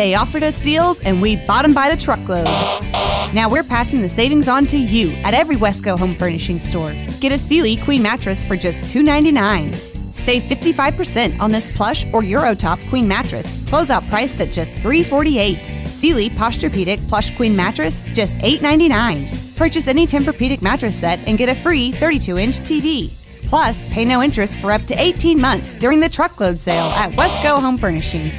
They offered us deals and we bought them by the truckload. Now we're passing the savings on to you at every Westco Home Furnishing store. Get a Sealy Queen mattress for just $2.99. Save 55% on this plush or Eurotop Queen mattress, closeout priced at just $348. Sealy Posturepedic Plush Queen mattress, just $8.99. Purchase any Tempur-Pedic mattress set and get a free 32-inch TV. Plus, pay no interest for up to 18 months during the truckload sale at Westco Home Furnishings.